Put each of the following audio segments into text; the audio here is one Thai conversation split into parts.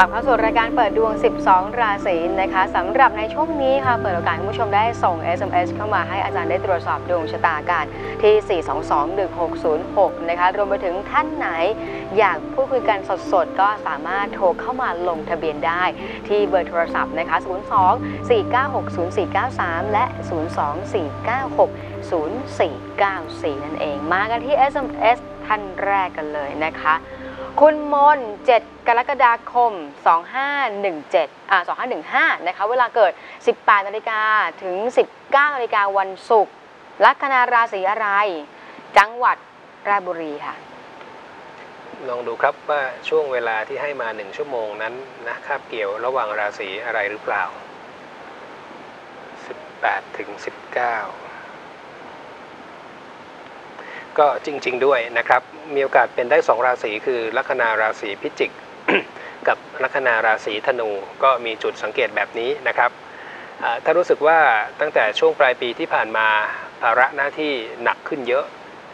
กลับเข้าสู่รายการเปิดดวง 12 ราศีนะคะสำหรับในช่วงนี้ค่ะ เปิดโอกาสให้คุณผู้ชมได้ส่ง SMS เข้ามาให้อาจารย์ได้ตรวจสอบดวงชะตาการที่ 4221606 นะคะ รวมไปถึงท่านไหน อยากพูดคุยกันสดๆ ก็สามารถโทรเข้ามาลงทะเบียนได้ที่เบอร์โทรศัพท์นะคะ 02 496 0493 และ 02 496 0494 นั่นเอง มากันที่ SMS ท่านแรกกันเลยนะคะ คุณมน 7 กรกฎาคม 2517 อ่า 2515 นะคะ เวลาเกิด 18 นาฬิกาถึง 19 นาฬิกาวันศุกร์ ลัคนาราศีอะไร จังหวัดราชบุรีค่ะ ลองดูครับว่าช่วงเวลาที่ให้มาหนึ่งชั่วโมงนั้นนะคาบเกี่ยวระหว่างราศีอะไรหรือเปล่า 18 ถึง 19 ก็จริง ๆ ด้วยนะครับ มีโอกาสเป็นได้ 2 ราศีคือลัคนาราศีพิจิก กับลัคนาราศีธนูก็มีจุดสังเกตแบบนี้นะครับถ้ารู้สึกว่าตั้งแต่ช่วงปลายปีที่ผ่านมาภาระหน้าที่หนักขึ้นเยอะ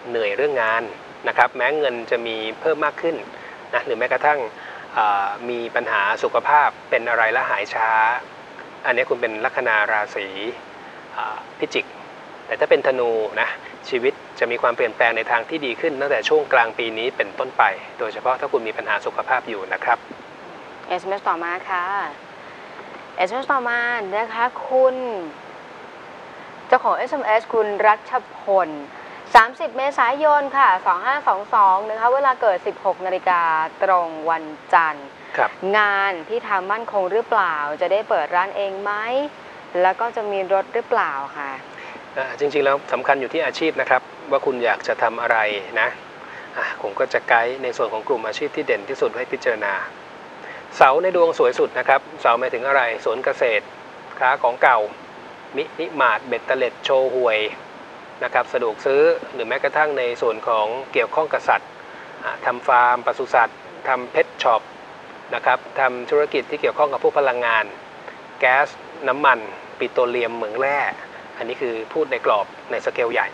เหนื่อยเรื่องงานนะครับ แม้เงินจะมีเพิ่มมากขึ้นนะหรือแม้กระทั่งมีปัญหาสุขภาพเป็นอะไรและหายช้า อันนี้คุณเป็นลัคนาราศีพิจิก แต่ถ้าเป็นธนูนะ ชีวิตจะมีความเปลี่ยนแปลงในทางที่ดีขึ้น ตั้งแต่ช่วงกลางปีนี้เป็นต้นไป โดยเฉพาะถ้าคุณมีปัญหาสุขภาพอยู่นะครับ SMS ต่อมาค่ะ SMS ต่อมานะคะ คุณเจ้าของ SMS คุณรัชพล 30 เมษายนค่ะ 2522 นะคะ เวลาเกิด 16 นาฬิกาตรงวันจันทร์ครับงานที่ทำมั่นคงหรือเปล่า จะได้เปิดร้านเองไหม แล้วก็จะมีรถหรือเปล่าค่ะอ่า จริงๆแล้วสำคัญอยู่ที่อาชีพนะครับ ว่าคุณอยากจะทำอะไรนะผมก็จะไกด์ในส่วนของกลุ่มอาชีพที่เด่นที่สุดให้พิจารณา เสาในดวงสวยสุดนะครับ เสาหมายถึงอะไรสวนเกษตร ค้าของเก่า มินิมาร์ทเบ็ดเตล็ดโชห่วยนะครับสะดวกซื้อหรือแม้กระทั่งในส่วนของเกี่ยวข้องกับสัตว์ทำฟาร์มปศุสัตว์ทำ pet shopนะครับทำธุรกิจที่เกี่ยวข้องกับพวกพลังงาน แก๊สน้ำมัน ปิโตรเลียมเหมืองแร่ อันนี้คือพูดในกรอบในสเกลใหญ่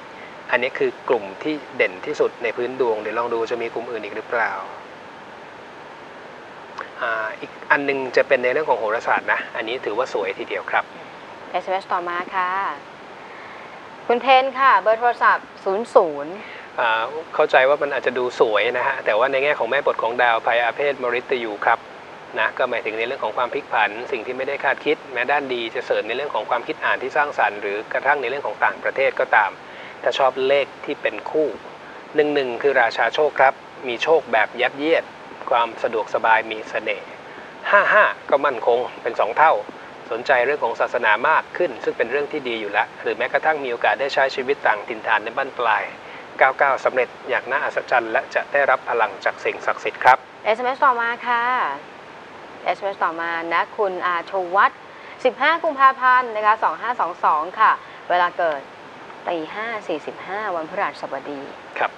อันนี้คือกลุ่มที่เด่นที่สุดในพื้นดวง เดี๋ยวลองดูจะมีกลุ่มอื่นอีกหรือเปล่าอ่าอีกอันหนึงจะเป็นในเรื่องของโหราศาสตร์นะ อันนี้ถือว่าสวยทีเดียวครับ SMS ต่อมาค่ะ คุณเทนค่ะ เบอร์โทรศัพท์ 00อ่าเข้าใจว่ามันอาจจะดูสวยนะฮะ แต่ว่าในแง่ของแม่บทของดาวภัยอาเพศมริตยูครับ นะก็หมายถึงในเรื่องของความพลิกผัน สิ่งที่ไม่ได้คาดคิด แม้ด้านดีจะเสริมในเรื่องของความคิดอ่านที่สร้างสรรค์หรือกระทั่งในเรื่องของต่างประเทศก็ตาม ถ้าชอบเลขที่เป็นคู่หนึ่งหนึ่งคือราชาโชคครับ มีโชคแบบยัดเยียด ความสะดวกสบายมีเสน่ห์ห้าห้าก็มั่นคงเป็นสองเท่า สนใจเรื่องของศาสนามากขึ้น ซึ่งเป็นเรื่องที่ดีอยู่แล้ว หรือแม้กระทั่งมีโอกาสได้ใช้ชีวิตต่างถิ่นฐานในบ้านปลาย 99สำเร็จอย่างน่าอัศจรรย์และจะได้รับพลังจากสิ่งศักดิ์สิทธิ์ครับ SMS ต่อมาค่ะ SMS ต่อมานะคุณอาชวัต15 กุมภาพันธ์นะคะ2522 ค่ะ เวลาเกิดตี5 45 วันพฤหัสบดีครับ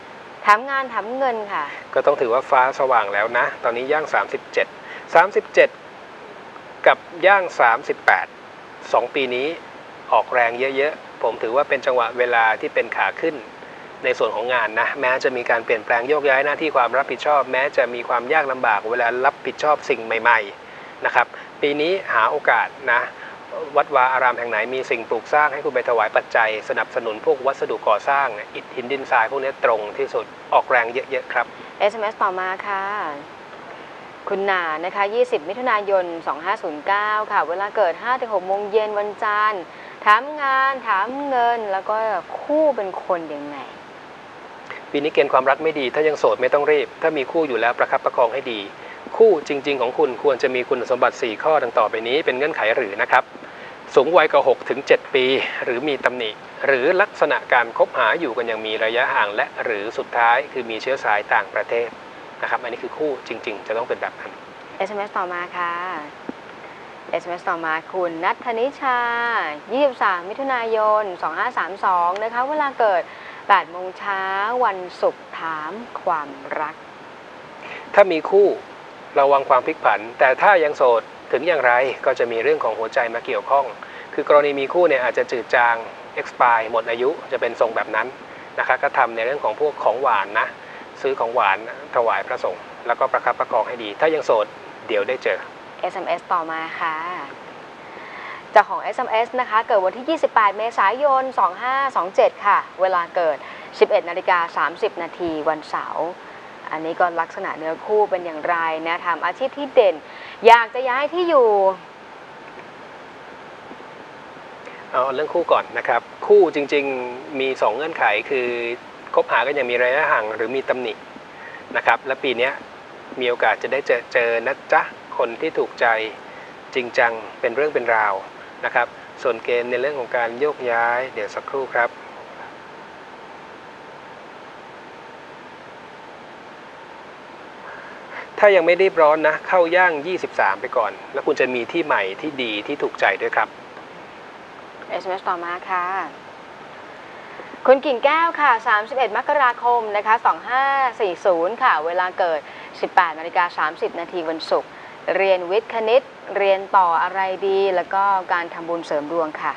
ถามงานถามเงินค่ะ ก็ต้องถือว่าฟ้าสว่างแล้วนะ ตอนนี้ย่าง 37 37 กับย่าง 38 2 ปีนี้ออกแรงเยอะๆ ผมถือว่าเป็นจังหวะเวลาที่เป็นขาขึ้น ในส่วนของงานนะแม้จะมีการเปลี่ยนแปลงโยกย้ายหน้าที่ความรับผิดชอบ แม้จะมีความยากลำบากเวลารับผิดชอบสิ่งใหม่ๆนะครับปีนี้หาโอกาสนะวัดวาอารามแห่งไหนมีสิ่งปลูกสร้างให้คุณไปถวายปัจจัย สนับสนุนพวกวัสดุก่อสร้างอิฐหินดินทรายพวกนี้ตรงที่สุดออกแรงเยอะๆครับ SMS ต่อมาค่ะ คุณหนานะคะ 20 มิถุนายน 2509 ค่ะ เวลาเกิด 5-6โมงเย็นวันจันทร์ถามงานถามเงินแล้วก็คู่เป็นคนยังไง ปีนี้เกณฑ์ความรักไม่ดี ถ้ายังโสดไม่ต้องรีบ ถ้ามีคู่อยู่แล้วประคับประคองให้ดี คู่จริง ๆ ของคุณควรจะมีคุณสมบัติ 4 ข้อดังต่อไปนี้ เป็นเงื่อนไขหรือนะครับ สูงวัยกว่า6ถึง7ปี หรือมีตำหนิ หรือลักษณะการคบหาอยู่กันย่างมีระยะห่างและหรือสุดท้ายคือมีเชื้อสายต่างประเทศนะครับ อันนี้คือคู่จริง ๆ จะต้องเป็นแบบนั้น SMS ต่อมาค่ะ SMS ต่อมาคุณนัทธนิชา 23 มิถุนายน 2532 นะคะ เวลาเกิด 8โมงเช้าวันศุกร์ถามความรัก ถ้ามีคู่ระวังความพลิกผัน แต่ถ้ายังโสดถึงอย่างไรก็จะมีเรื่องของหัวใจมาเกี่ยวข้อง คือกรณีมีคู่เนี่ยอาจจะจืดจาง expire หมดอายุจะเป็นทรงแบบนั้นนะคะก็ทำในเรื่องของพวกของหวานนะ ซื้อของหวานถวายพระสงฆ์แล้วก็ประคับประคองให้ดี ถ้ายังโสดเดี๋ยวได้เจอ SMS ต่อมาค่ะเจ้าของ SMS นะคะ เกิดวันที่ 28 เมษายน 2527 ค่ะ เวลาเกิด 11 นาฬิกา 30 นาทีวันเสาร์อันนี้ก็ลักษณะเนื้อคู่เป็นอย่างไรนะทำอาชีพที่เด่น อยากจะย้ายที่อยู่ เอาเรื่องคู่ก่อนนะครับ คู่จริงๆมี 2 เงื่อนไขคือคบหากันอย่างมีระยะห่างหรือมีตำหนินะครับ และปีนี้มีโอกาสจะได้เจอเจอนะจ๊ะคนที่ถูกใจจริงจังเป็นเรื่องเป็นราว นะครับ ส่วนเกณฑ์ในเรื่องของการโยกย้าย เดี๋ยวสักครู่ครับถ้ายังไม่รีบร้อนนะ เข้าย่าง 23 ไปก่อน แล้วคุณจะมีที่ใหม่ที่ดีที่ถูกใจด้วยครับ SMS ต่อมาค่ะ คุณกิ่งแก้วค่ะ 31 มกราคมนะคะ 2540 ค่ะ เวลาเกิด 18นาฬิกา30 นาทีวันศุกร์ เรียนวิทย์คณิต เรียนต่ออะไรดี แล้วก็การทำบุญเสริมดวงค่ะ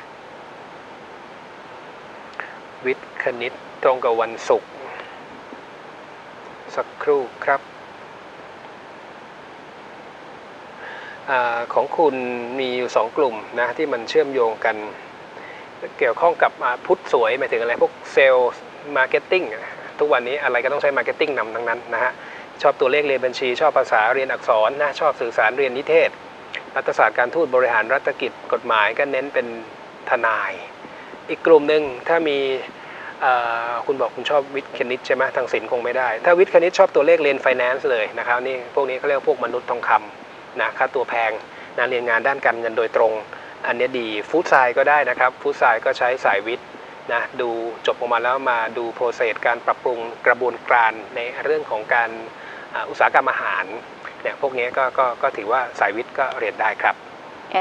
วิทย์คณิตตรงกับวันศุกร์สักครู่ครับอของคุณมีอยู่สองกลุ่มนะที่มันเชื่อมโยงกัน เกี่ยวข้องกับพุธสวยหมายถึงอะไรพวก sales marketing ทุกวันนี้อะไรก็ต้องใช้ marketing นำทั้งนั้นนะฮะ ชอบตัวเลขเรียนบัญชี ชอบภาษาเรียนอักษรนะชอบสื่อสารเรียนนิเทศ รัฐศาสตร์การทูตบริหารรัฐกิจกฎหมายก็เน้นเป็นทนาย อีกกลุ่มหนึ่งถ้ามีคุณบอกคุณชอบวิทย์คณิตใช่ไหมทางศิลป์คงไม่ได้ ถ้าวิทย์คณิตชอบตัวเลขเรียนไฟแนนซ์เลยนะครับนี่พวกนี้เขาเรียกพวกมนุษย์ทองคำนะค่าตัวแพงนะเรียนงานด้านการเงินโดยตรง อันนี้ดี food sci ก็ได้นะครับ food sci ก็ใช้สายวิทย์นะดูจบออกมาแล้วมาดู process การปรับปรุงกระบวนการในเรื่องของการ อ่าอุตสาหกรรมอาหารเนี่ยพวกนี้ก็ก็ก็ถือว่าสายวิทย์ก็เรียนได้ครับ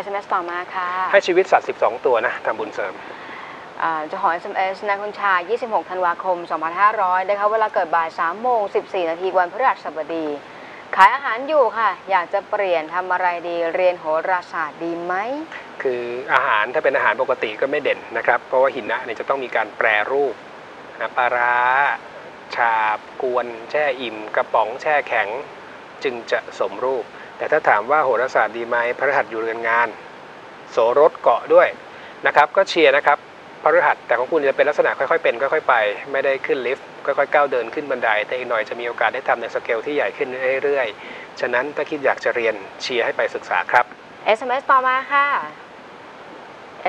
SMS ต่อมาค่ะ ให้ชีวิตสัตว์ 12 ตัวนะทำบุญเสริมอ่าเจ้าของ SMS นายคุณชาย 26 ธันวาคม 2500 นะคะเวลาเกิดบ่าย 3 โมง 14 นาทีวันพฤหัสบดี ขายอาหารอยู่ค่ะ อยากจะเปลี่ยนทำอะไรดี เรียนโหราศาสตร์ดีไหม คืออาหารถ้าเป็นอาหารปกติก็ไม่เด่นนะครับ เพราะว่าหินนะเนี่ยจะต้องมีการแปรรูปนะปลาร้า ชาบ กวน แช่อิ่ม กระป๋องแช่แข็ง จึงจะสมรูป แต่ถ้าถามว่าโหราศาสตร์ดีไหมพระรหัสอยู่เรือนงาน โสรถเกาะด้วยนะครับก็เชียร์นะครับพระรหัสแต่ของคุณจะเป็นลักษณะค่อยๆเป็นค่อยๆไป ไม่ได้ขึ้นลิฟต์ค่อยๆก้าวเดินขึ้นบันได แต่อีกหน่อยจะมีโอกาสได้ทำในสเกลที่ใหญ่ขึ้นเรื่อยๆ ฉะนั้นถ้าคิดอยากจะเรียนเชียร์ให้ไปศึกษาครับ SMS ต่อมาค่ะ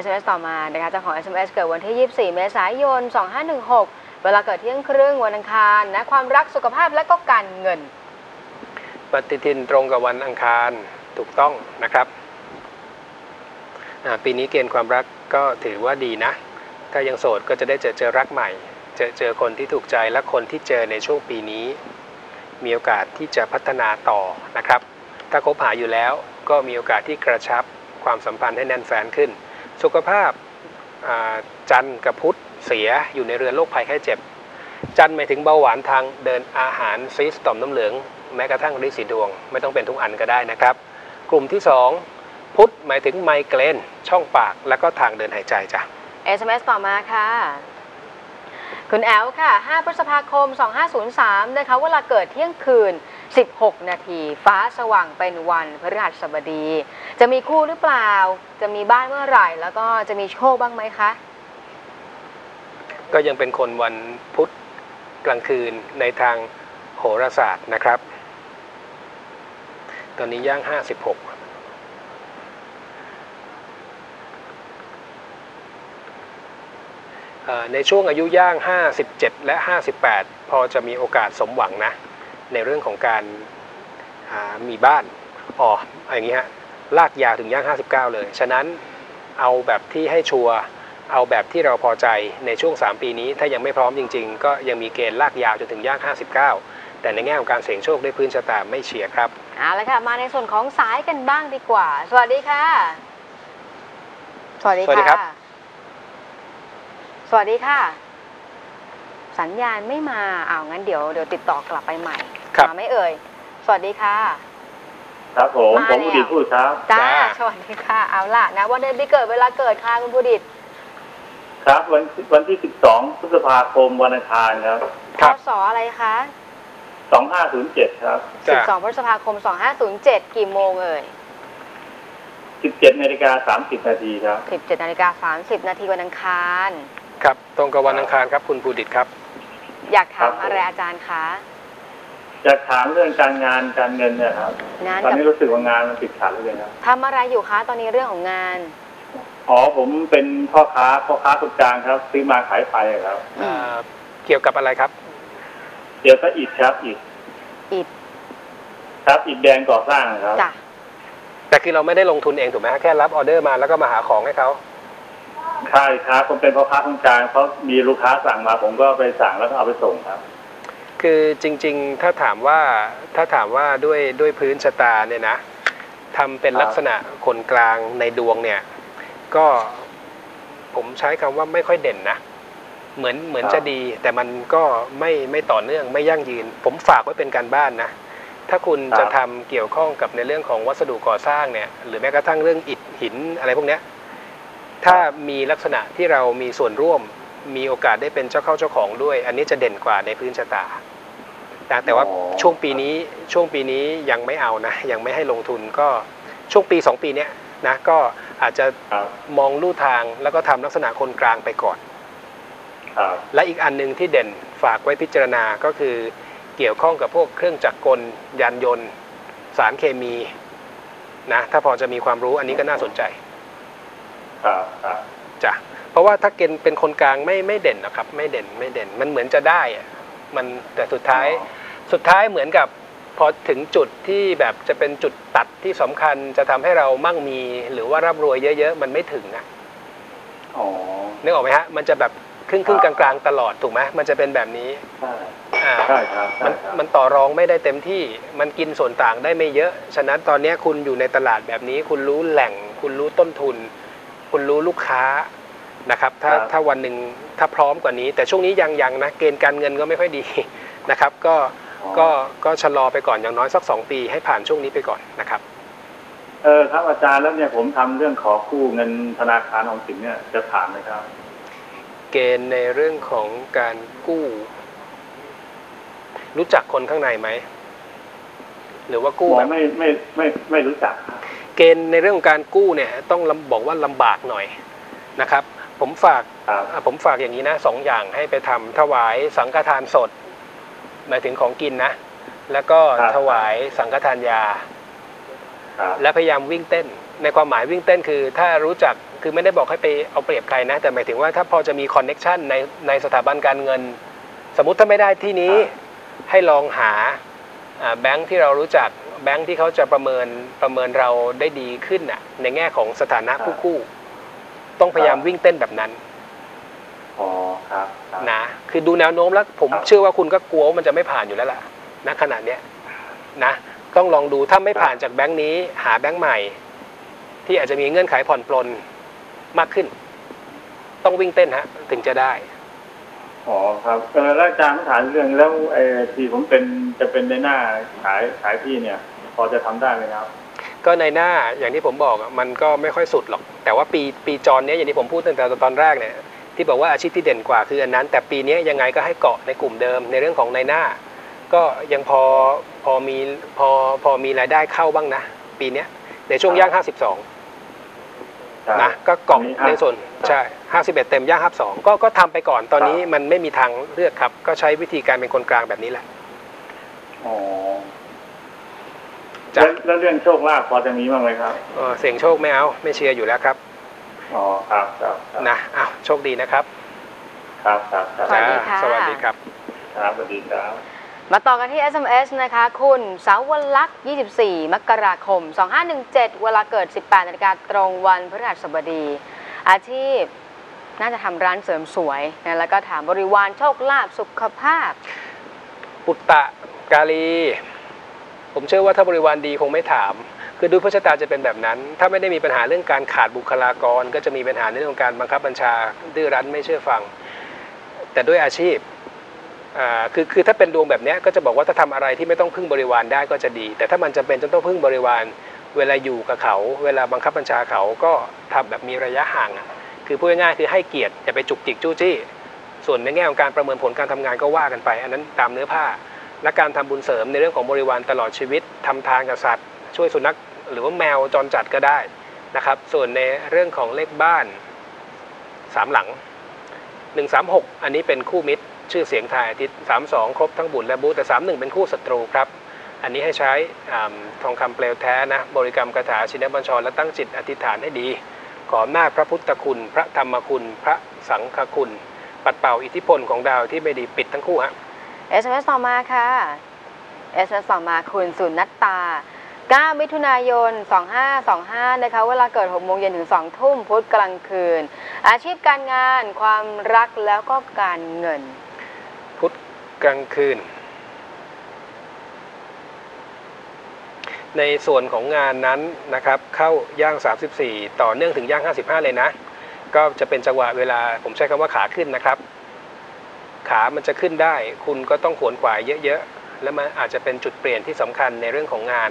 SMS ต่อมานะคะเจ้าของ SMS เกิดวันที่ 24 เมษายน 2516 เวลาเกิดเที่ยงครึ่งวันอังคารนะความรักสุขภาพและก็การเงิน ปฏิทินตรงกับวันอังคารถูกต้องนะครับปีนี้เกณฑ์ความรักก็ถือว่าดีนะ ถ้ายังโสดก็จะได้เจอเจอรักใหม่ เจอเจอคนที่ถูกใจและคนที่เจอในช่วงปีนี้ มีโอกาสที่จะพัฒนาต่อนะครับ ถ้าคบหาอยู่แล้วก็มีโอกาสที่กระชับความสัมพันธ์ให้แน่นแฟนขึ้น สุขภาพจันทร์กับพุธ เสียอยู่ในเรือนโรคภัยไข้เจ็บ จันหมายถึงเบาหวานทางเดินอาหารซีสต่อมน้ำเหลือง แม้กระทั่งริดสีดวง ไม่ต้องเป็นทุกอันก็ได้นะครับ กลุ่มที่ 2 พุทธหมายถึงไมเกรนช่องปากแล้วก็ทางเดินหายใจจ้ะ SMS ต่อมาค่ะ คุณแอลค่ะ 5 พฤษภาคม 2503 นะคะ เวลาเกิดเที่ยงคืน 16 นาที ฟ้าสว่างเป็นวันพฤหัสบดี จะมีคู่หรือเปล่า จะมีบ้านเมื่อไหร่ แล้วก็จะมีโชคบ้างไหมคะ ก็ยังเป็นคนวันพุธกลางคืนในทางโหราศาสตร์นะครับ ตอนนี้ย่าง 56ในช่วงอายุย่าง 57 และ 58 พอจะมีโอกาสสมหวังนะ ในเรื่องของการามีบ้าน อ๋อ อย่างนี้ฮะ ลากยาวถึงย่าง 59 เลย ฉะนั้นเอาแบบที่ให้ชัวร์ เอาแบบที่เราพอใจในช่วง 3 ปีนี้ ถ้ายังไม่พร้อมจริง ๆ ก็ยังมีเกณฑ์ลากยาวจนถึงย่าง 59 แต่ในแง่ของการเสี่ยงโชคด้วยพื้นชะตาไม่เฉียร์ครับเอาละค่ะมาในส่วนของสายกันบ้างดีกว่า สวัสดีค่ะ สวัสดีสวัสดีครัค่ะบสวัสดีค่ะ สัญญาณไม่มาอ้าวงั้นเดี๋ยวเดี๋ยวติดต่อกลับไปใหม่ครับ มาไม่เอ่ย สวัสดีค่ะ ครับผม มาผมแล้ว ผู้ดีพูดครับจ้าจ้า สวัสดีค่ะ เอาล่ะนะวันเดือนปีเกิดเวลาเกิดค่ะคุณผู้ดิต ครับ วันวันที่12พฤษภาคมวันอังคารครับพศอะไรคะ2507ครับจ้ะ 12พฤษภาคม 2507 กี่โมงเอ่ย17นาฬิกา30นาทีครับ 17นาฬิกา30 นาทีวันอังคาร ครับ ตรงกับวันอังคารครับคุณภูดิตครับ อยากถามครับอะไรอาจารย์คะจะถามเรื่องการงานการเงินเนี่ยครับ งานตอนกับนี้รู้สึกว่างานมันติดขัดเลยครับทำอะไรอยู่คะ ตอนนี้เรื่องของงาน อ๋อผมเป็นพ่อค้าพ่อค้าคนกลางครับ ซื้อมาขายไปครับอืมเอ่อเกี่ยวกับอะไรครับ เดี๋ยวก็อิฐครับอิฐอิดครับอิฐแดงก่อสร้างครับจ้ะแต่คือเราไม่ได้ลงทุนเองถูกไหมฮะแค่รับออเดอร์มาแล้วก็มาหาของให้เขาใช่ครับผมเป็นพ่อค้าคนกลางเขามีลูกค้าสั่งมา ผมก็ไปสั่งแล้วก็เอาไปส่งครับ คือจริง ๆ ถ้าถามว่าถ้าถามว่าด้วยด้วยพื้นชะตาเนี่ยนะทำเป็นครับลักษณะคนกลางในดวงเนี่ย ก็ผมใช้คำว่าไม่ค่อยเด่นนะเหมือนเหมือนจะดี แต่มันก็ไม่ไม่ต่อเนื่องไม่ยั่งยืน ผมฝากไว้เป็นการบ้านนะ ถ้าคุณจะทำเกี่ยวข้องกับในเรื่องของวัสดุก่อสร้างเนี่ย หรือแม้กระทั่งเรื่องอิฐหินอะไรพวกเนี้ยถ้ามีลักษณะที่เรามีส่วนร่วม มีโอกาสได้เป็นเจ้าเข้าเจ้าของด้วย อันนี้จะเด่นกว่าในพื้นชะตานะแต่ว่าอ๋อช่วงปีนี้ช่วงปีนี้ยังไม่เอานะ ยังไม่ให้ลงทุนก็ช่วงปีสองปีเนี้ยนะก็ อาจจะครับมองลู่ทางแล้วก็ทำลักษณะคนกลางไปก่อนครับและอีกอันหนึ่งที่เด่นฝากไว้พิจารณาก็คือเกี่ยวข้องกับพวกเครื่องจักรกล ยานยนต์ สารเคมีนะถ้าพอจะมีความรู้อันนี้ก็น่าสนใจครับครับจ้ะเพราะว่าถ้าเกณฑ์เป็นคนกลางไม่ไม่เด่นนะครับ ไม่เด่นไม่เด่น มันเหมือนจะได้อะมันแต่สุดท้ายสุดท้ายเหมือนกับ พอถึงจุดที่แบบจะเป็นจุดตัดที่สำคัญจะทำให้เรามั่งมี หรือว่าร่ำรวยเยอะ ๆ มันไม่ถึงนะอ๋อนึกออกไหมฮะ มันจะแบบครึ่งครึ่งๆกลางๆ ตลอดถูกไหมมันจะเป็นแบบนี้ใช่อ่าใช่ครับใช่มันครับมันต่อรองไม่ได้เต็มที่ มันกินส่วนต่างได้ไม่เยอะ ฉะนั้นตอนนี้คุณอยู่ในตลาดแบบนี้ คุณรู้แหล่ง คุณรู้ต้นทุน คุณรู้ลูกค้านะครับ ถ้าครับถ้าวันหนึ่งถ้าพร้อมกว่านี้ แต่ช่วงนี้ยังยังนะ เกณฑ์การเงินก็ไม่ค่อยดีนะครับ ก็อ๋อ ก็ก็ชะลอไปก่อนอย่างน้อยสัก2ปีให้ผ่านช่วงนี้ไปก่อนนะครับ เออครับอาจารย์แล้วเนี่ยผมทำเรื่องขอกู้เงินธนาคารออมสินเนี่ยจะผ่านไหมครับ เกณฑ์ในเรื่องของการกู้ รู้จักคนข้างในไหมหรือว่ากู้หมอแบบไม่ไม่ไม่ไม่รู้จักครับเกณฑ์ในเรื่องของการกู้เนี่ย ต้องลำบอกว่าลำบากหน่อยนะครับ ผมฝากครับอะผมฝากอย่างนี้นะสองอย่างให้ไปทำถวายสังฆทานสด หมายถึงของกินนะ แล้วก็ถวายสังฆทานยา ครับ และพยายามวิ่งเต้น ในความหมายวิ่งเต้นคือ ถ้ารู้จักคือไม่ได้บอกให้ไปเอาเปรียบใครนะ แต่หมายถึงว่าถ้าพอจะมีคอนเน็ชันในในสถาบันการเงิน สมมติถ้าไม่ได้ที่นี้ให้ลองหาอ่าแบงค์ที่เรารู้จักแบงค์ที่เขาจะประเมินประเมินเราได้ดีขึ้นน่ะในแง่ของสถานะผู้กู้ ต้องพยายามวิ่งเต้นแบบนั้น อ๋อครับครับ นะคือดูแนวโน้มแล้วผมครับเชื่อว่าคุณก็กลัวว่ามันจะไม่ผ่านอยู่แล้วล่ะณขณะเนี้ยนะต้องลองดูถ้าไม่ผ่านจากแบงค์นี้ หาแบงค์ใหม่ ที่อาจจะมีเงื่อนไขผ่อนปลนมากขึ้น ต้องวิ่งเต้นฮะ ถึงจะได้อ๋อครับเออแล้วอาจารย์ถามเรื่องแล้วไอ้ที่ผมเป็นจะเป็นในหน้าขายขายที่เนี่ย พอจะทำได้ไหมครับก็ในหน้าอย่างที่ผมบอกอะมันก็ไม่ค่อยสุดหรอก แต่ว่าปีปีจรเนี้ยอย่างที่ผมพูดตั้งแต่ตอนแรกเนี่ย ที่บอกว่าอาชีพที่เด่นกว่าคืออันนั้น แต่ปีเนี้ยยังไงก็ให้เกาะในกลุ่มเดิมในเรื่องของในหน้า ก็ยังพอพอมีพอพอมีรายได้เข้าบ้างนะ ปีเนี้ยในช่วงย่าง 52นะก็เกาะอันนี้ในส่วนใช่ 51 เต็มย่าง 52 ก็ก็ทำไปก่อนตอนนี้มันไม่มีทางเลือกครับ ก็ใช้วิธีการเป็นคนกลางแบบนี้แหละอ๋อจ้ะแล้วแล้วเรื่องโชคลาภพอจะมีบ้างไหมครับเออเสี่ยงโชคไม่เอา ไม่เชียร์อยู่แล้วครับ อ๋อครับครับครับนะอ้าวโชคดีนะครับ ครับครับครับสวัสดีค่ะ สวัสดีครับ ครับสวัสดีครับ มาต่อกันที่ SMS นะคะ คุณสาวลักษณ์24 มกราคม 2517 เวลาเกิด 18นาฬิกาตรงวันพฤหัสบดี อาชีพน่าจะทำร้านเสริมสวยนะแล้วก็ถามบริวารโชคลาภสุขภาพ ปุตตะกาลี ผมเชื่อว่าถ้าบริวารดีคงไม่ถาม คือดูพระชะตาจะเป็นแบบนั้น ถ้าไม่ได้มีปัญหาเรื่องการขาดบุคลากร ก็จะมีปัญหาในเรื่องของการบังคับบัญชาดื้อรั้นไม่เชื่อฟัง แต่ด้วยอาชีพคือคือถ้าเป็นดวงแบบนี้ก็จะบอกว่าถ้าทำอะไรที่ไม่ต้องพึ่งบริวารได้ก็จะดี แต่ถ้ามันจำเป็นจนต้องพึ่งบริวาร เวลาอยู่กับเขา เวลาบังคับบัญชาเขาก็ทำแบบมีระยะห่างคือพูดง่ายๆคือให้เกียรติอย่าไปจุกจิกจู้จี้ ส่วนในแง่ของการประเมินผลการทำงานก็ว่ากันไป อันนั้นตามเนื้อผ้า และการทำบุญเสริมในเรื่องของบริวารตลอดชีวิตทำทานกับสัตว์ ช่วยสุนัขหรือว่าแมวจรจัดก็ได้นะครับ ส่วนในเรื่องของเลขบ้านสามหลัง 136 อันนี้เป็นคู่มิตร ชื่อเสียงทายอาทิตย์ 32 ครบทั้งบุญและบูแต่ 31 เป็นคู่ศัตรูครับ อันนี้ให้ใช้อทองคำเปลวแท้นะ บริกรรมคาถาชินบัญชร และตั้งจิตอธิษฐานให้ดี ขออำนาพระพุทธคุณ พระธรรมคุณ พระสังฆคุณ ปัดเป่าอิทธิพลของดาวที่ไม่ดีปิดทั้งคู่ฮะ SMS ต่อมาค่ะ SMS ต่อมาคุณสุนัตตา 9 มิถุนายน 2525 นะคะ เวลาเกิด 6 โมงเย็นถึง 2 ทุ่ม พุธกลางคืน อาชีพการงาน ความรักแล้วก็การเงิน พุธกลางคืน ในส่วนของงานนั้นนะครับ เข้าย่าง 34 ต่อเนื่องถึงย่าง 55 เลยนะ ก็จะเป็นจังหวะเวลา ผมใช้คำว่าขาขึ้นนะครับ ขามันจะขึ้นได้ คุณก็ต้องขวนขวายเยอะๆ และมันอาจจะเป็นจุดเปลี่ยนที่สำคัญในเรื่องของงาน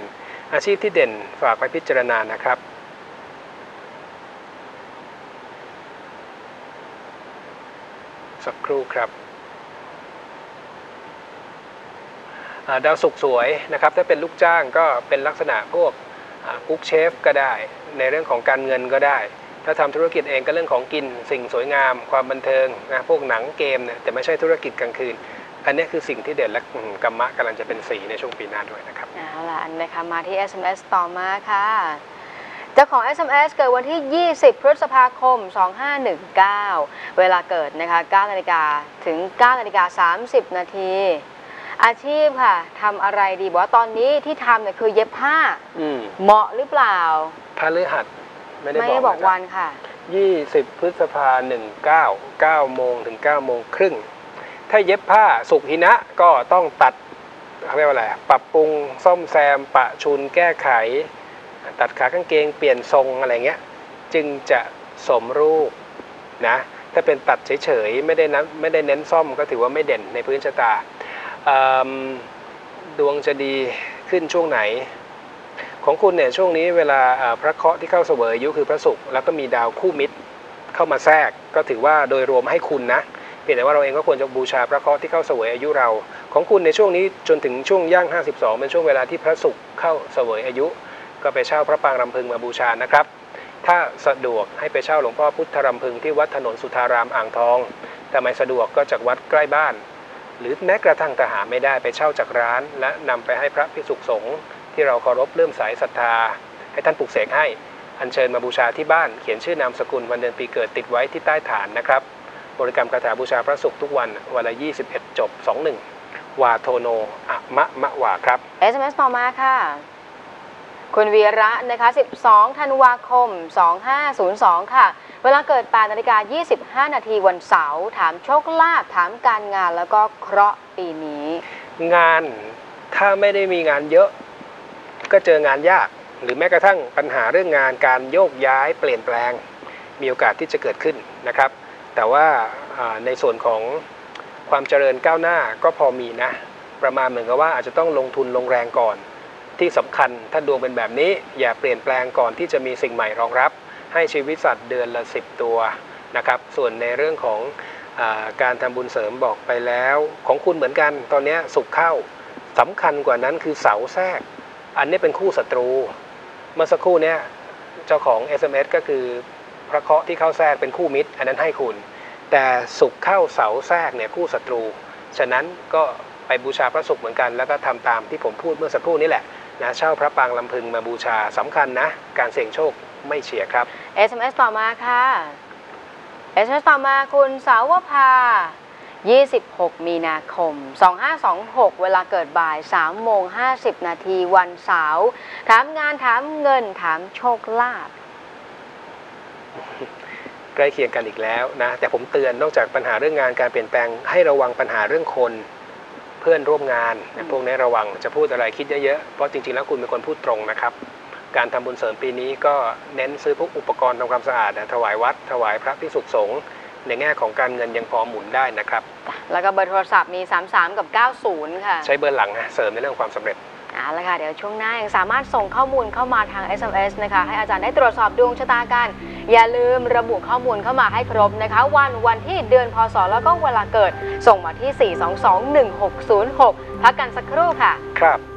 อาชีพที่เด่นฝากไปพิจารณานะครับ สักครู่ครับาดาวสุกสวยนะครับ ถ้าเป็นลูกจ้างก็เป็นลักษณะพวกกุ๊กเชฟก็ได้ ในเรื่องของการเงินก็ได้ ถ้าทำธุรกิจเองก็เรื่องของกิน สิ่งสวยงาม ความบันเทิงนะพวกหนังเกมเนี่ยแต่ไม่ใช่ธุรกิจกลางคืน อันนี้คือสิ่งที่เด่นและอืมกรรมะกำลังจะเป็นสีในช่วงปีหน้าด้วยนะครับเอาล่ะนะคะมาที่ SMS ต่อมาค่ะเจ้าของ SMS เกิดวันที่ 20 พฤษภาคม 2519 เวลาเกิดนะคะ 9 นาฬิกาถึง 9 นาฬิกา 30 นาที อาชีพค่ะทำอะไรดีบอกว่าตอนนี้ที่ทำเนี่ยคือเย็บผ้าอืมเหมาะหรือเปล่าพฤหัสไม่ได้ไม่บอได้กบอกนะควัรับนค่ะ 20 พฤษภา 19 9โมงถึง 9 โมงครึ่ง ถ้าเย็บผ้าสุกหินะก็ต้องตัดเขาเรียกว่าอะไรปรับปรุงซ่อมแซม ปะชุนแก้ไข ตัดขากางเกงเปลี่ยนทรงอะไรเงี้ยจึงจะสมรูปนะถ้าเป็นตัดเฉยๆไม่ได้นะไม่ได้เน้นซ่อมก็ถือว่าไม่เด่นในพื้นชะตาดวงจะดีขึ้นช่วงไหน ของคุณเนี่ยช่วงนี้เวลาพระเคราะห์ที่เข้าเสวยอายุคือพระศุกร์แล้วก็มีดาวคู่มิตรเข้ามาแทรกก็ถือว่าโดยรวมให้คุณนะ พียงแต่ว่าเราเองก็ควรจะบูชาพระเคราะห์ที่เข้าเสวยอายุเรา ของคุณในช่วงนี้จนถึงช่วงย่าง 52 เป็นช่วงเวลาที่พระศุกร์เข้าเสวยอายุ ก็ไปเช่าพระปางรำพึงมาบูชานะครับ ถ้าสะดวกให้ไปเช่าหลวงพ่อพุทธรำพึงที่วัดถนนสุทารามอ่างทองแต่ไม่สะดวกก็จากวัดใกล้บ้าน หรือแม้กระทั่งทหารไม่ได้ไปเช่าจากร้าน และนำไปให้พระพิสุสงฆ์ที่เราเคารพเลื่อมใสศรัทธา ให้ท่านปลุกเสกให้อัญเชิญมาบูชาที่บ้านเขียนชื่อนามสกุลวันเดือนปีเกิดติดไว้ที่ใต้ฐานนะครับ บริกรรมคาถาบูชาพระศุกร์ทุกวันวันละ 21 จบ 21 วาโทโนอะมะมะวาครับ SMS ต่อมาค่ะ คุณวีระนะคะ 12 ธันวาคม 2502 ค่ะ เวลาเกิด8นาฬิกา 25 นาทีวันเสาร์ถามโชคลาภถามการงานแล้วก็เคราะห์ปีนี้ งานถ้าไม่ได้มีงานเยอะ ก็เจองานยาก หรือแม้กระทั่งปัญหาเรื่องงานการโยกย้ายเปลี่ยนแปลง มีโอกาสที่จะเกิดขึ้นนะครับ แต่ว่าในส่วนของความเจริญก้าวหน้าก็พอมีนะ ประมาณเหมือนกับว่าอาจจะต้องลงทุนลงแรงก่อน ที่สำคัญถ้าดวงเป็นแบบนี้ อย่าเปลี่ยนแปลงก่อนที่จะมีสิ่งใหม่รองรับ ให้ชีวิตสัตว์เดือนละ 10 ตัวนะครับ ส่วนในเรื่องของอการทำบุญเสริมบอกไปแล้ว ของคุณเหมือนกัน ตอนนี้สุขเข้าสำคัญกว่านั้นคือเสาแทรก อันนี้เป็นคู่ศัตรู เมื่อสักครู่เนี้ยเจ้าของ SMS ก็คือ พระเคราะห์ที่เข้าแทรกเป็นคู่มิตร อันนั้นให้คุณ แต่สุขเข้าเสาแทรกเนี่ยคู่ศัตรู ฉะนั้นก็ไปบูชาพระศุกร์เหมือนกัน แล้วก็ทำตามที่ผมพูดเมื่อสักครู่นี้แหละนะเช่าพระปางลำพึงมาบูชาสำคัญนะ การเสี่ยงโชคไม่เฉียครับ SMS ต่อมาค่ะ SMS ต่อมาคุณสาวภา26 มีนาคม 2526 เวลาเกิดบ่าย 3 โมง 50 นาทีวันเสาร์ ถามงาน ถามเงิน ถามโชคลาภ ใกล้เคียงกันอีกแล้วนะแต่ผมเตือนนอกจากปัญหาเรื่องงานการเปลี่ยนแปลงให้ระวังปัญหาเรื่องคนเพื่อนร่วมงานนะพวกนี้ระวังจะพูดอะไรคิดเยอะๆเพราะจริงๆแล้วคุณเป็นคนพูดตรงนะครับ การทำบุญเสริมปีนี้ก็เน้นซื้อพวกอุปกรณ์ทำความสะอาดนะถวายวัด ถวายพระพิสุขสงฆ์ในแง่ของการเงินยังพอหมุนได้นะครับ แล้วก็เบอร์โทรศัพท์มี 33 กับ 90 ค่ะ ใช้เบอร์หลังนะเสริมในเรื่องความสำเร็จ เอาละค่ะ เดี๋ยวช่วงหน้ายังสามารถส่งข้อมูลเข้ามาทาง SMS นะคะ ให้อาจารย์ได้ตรวจสอบดวงชะตากัน อย่าลืมระบุข้อมูลเข้ามาให้ครบนะคะ วันวันที่เดือนพศแล้วก็เวลาเกิด ส่งมาที่ 4221606 พักกันสักครู่ค่ะ ครับ